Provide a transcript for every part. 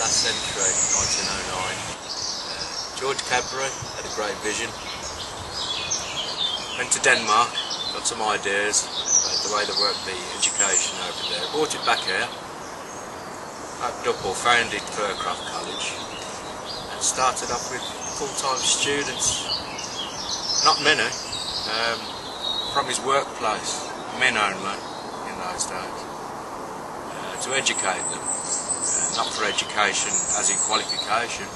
last century, 1909. Uh, George Cadbury had a great vision. Went to Denmark, got some ideas about the way they work the education over there. Brought it back here, opened up or founded Fircroft College, and started off with full-time students. Not many, um, from his workplace, men only in those days, uh, to educate them not for education as in qualification,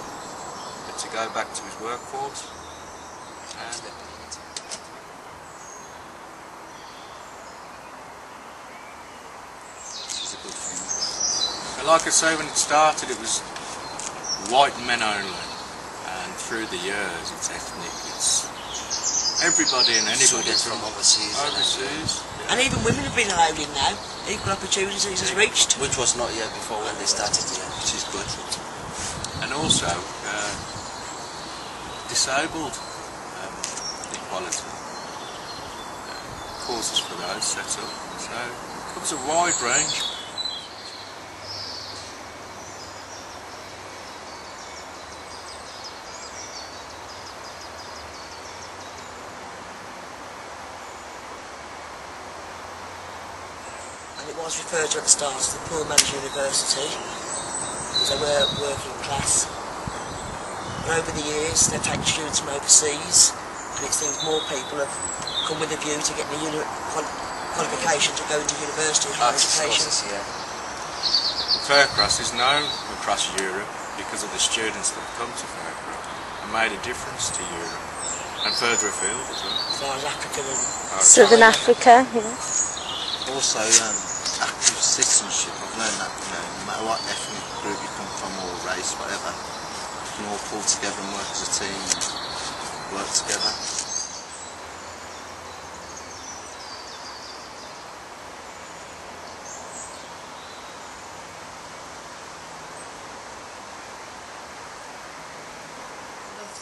but to go back to his workforce. And like I say, when it started, it was white men only, and through the years, it's ethnic. It's everybody and anybody Students from overseas. and overseas. And even women have been allowed in now. Equal opportunities is reached. Which was not yet before when they started here, which is good. and also uh, disabled um, equality uh, courses for those set up. So it covers a wide range. It was referred to at the start as the Poor Man's University. So we're working class. And over the years, they've taken students from overseas. And it seems more people have come with a view to getting a uni- qualification to go into university higher education. Courses here. Fircroft is known across Europe because of the students that come to Fircroft and made a difference to Europe and further afield as well. As far as Africa and Southern China. Africa, yeah. Also, um, active citizenship. I've learned that, you know, no matter what ethnic group you come from or race, whatever, you can all pull together and work as a team and work together.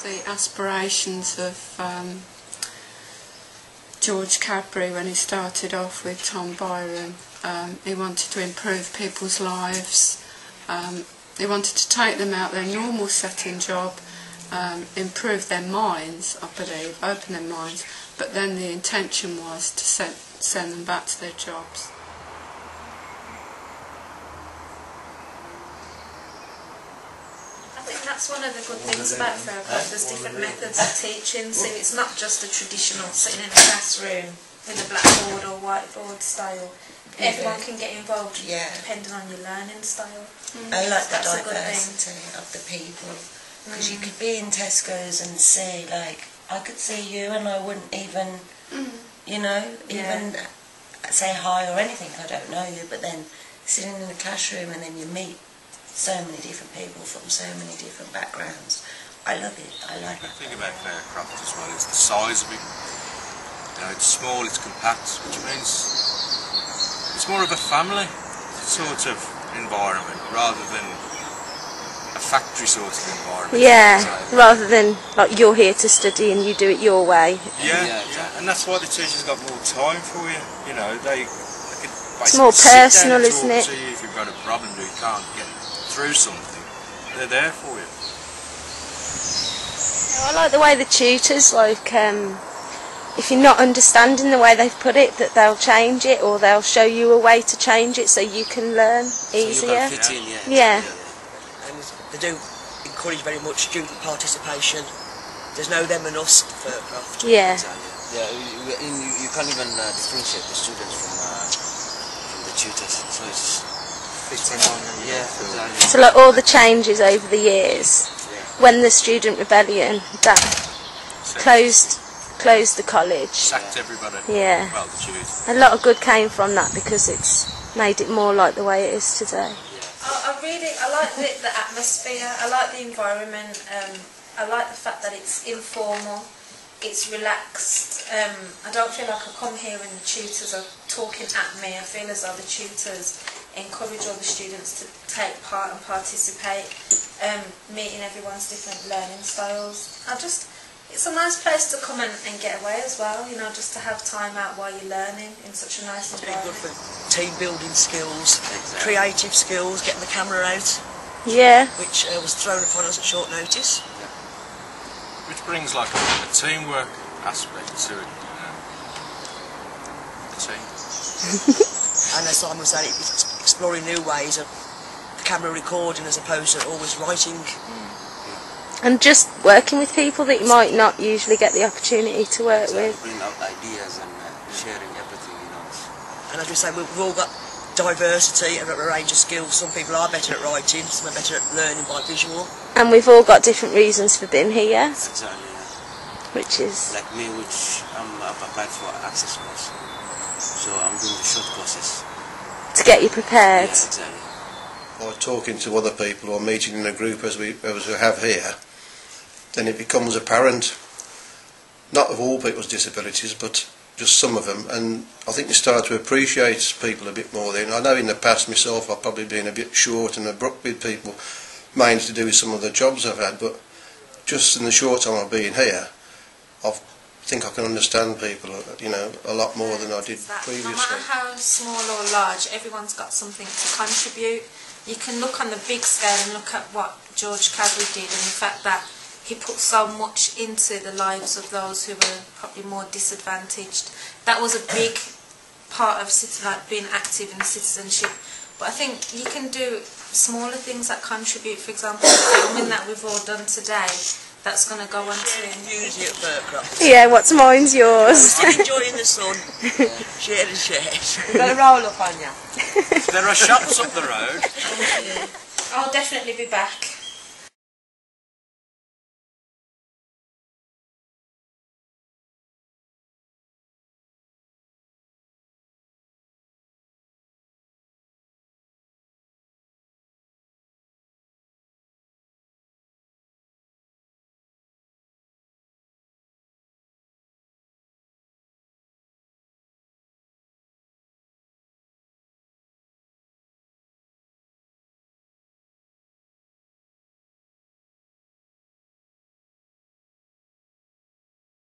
the aspirations of um, George Cadbury when he started off with Tom Bryan. Um, he wanted to improve people's lives. Um, he wanted to take them out their normal setting job, um, improve their minds, I believe, open their minds. But then the intention was to send, send them back to their jobs. I think that's one of the good things about Fircroft. There's different methods of teaching, so it's not just a traditional sitting in a classroom with a blackboard or whiteboard style. Everyone can get involved Yeah. depending on your learning style. Mm. I like the That's a good thing. diversity of the people because you mm. could be in Tesco's and see like I could see you and I wouldn't even mm. you know even say hi or anything I don't know you but then sitting in the classroom and then you meet so many different people from so many different backgrounds I love it I like it. The thing about Fircroft as well is the size of it. You know, it's small, it's compact, which means it's more of a family sort of environment rather than a factory sort of environment. Yeah, So- rather than like you're here to study and you do it your way. Yeah, Yeah, yeah, and that's why the teachers got more time for you. You know, they, they could basically more sit down and personal, talk isn't it? To you if you've got a problem or you can't get through something, they're there for you. I like the way the tutors like um, if you're not understanding the way they've put it, that they'll change it or they'll show you a way to change it so you can learn easier. can fit in, yeah. Yeah. And they do encourage very much student participation. There's no them and us for craft. Yeah. Yeah, you, you, you- you can't even uh, differentiate the students from uh, from the tutors. So it's Fitting on and yeah, exactly. So like all the changes over the years, when the student rebellion that closed closed the college. sacked everybody. Yeah. Well, the tutors. A lot of good came from that because it's made it more like the way it is today. I, I really, I like the, the atmosphere. I like the environment. Um, I like the fact that it's informal. It's relaxed. Um, I don't feel like I come here and the tutors are talking at me. I feel as though the tutors encourage all the students to take part and participate, um, meeting everyone's different learning styles. I just, it's a nice place to come and, and get away as well. You know, just to have time out while you're learning in such a nice Very good for team building skills, Exactly. creative skills, getting the camera out. Yeah. which uh, was thrown upon us at short notice. Which brings like a, a teamwork aspect to it. You know? The team. And as Simon was saying, it's exploring new ways of camera recording as opposed to always writing. And just working with people that you might not usually get the opportunity to work Try to with. bring out ideas and uh, sharing everything, you know. And as we say, we've we've all got diversity and a range of skills. Some people are better at writing, some are better at learning by visual. And we've all got different reasons for being here, Exactly, yeah. which is Like me, which I'm, I've applied for access course. So I'm doing the short courses. To get you prepared. or talking to other people or meeting in a group as we as we have here, then it becomes apparent, not of all people's disabilities, but just some of them, and I think you start to appreciate people a bit more then. I know in the past myself I've probably been a bit short and abrupt with people, mainly to do with some of the jobs I've had, but just in the short time I've been here, I think I can understand people, you know, a lot more than I did previously. No matter how small or large, everyone's got something to contribute. You can look on the big scale and look at what George Cadbury did and the fact that he put so much into the lives of those who were probably more disadvantaged. That was a big part of like being active in citizenship. But I think you can do smaller things that contribute. For example, the filming that we've all done today, that's going to go on to Usually at Fircroft. Yeah, what's mine's yours. Still enjoying the sun. share and share. We've got a roll up on you. There are shops up the road. I'll definitely be back.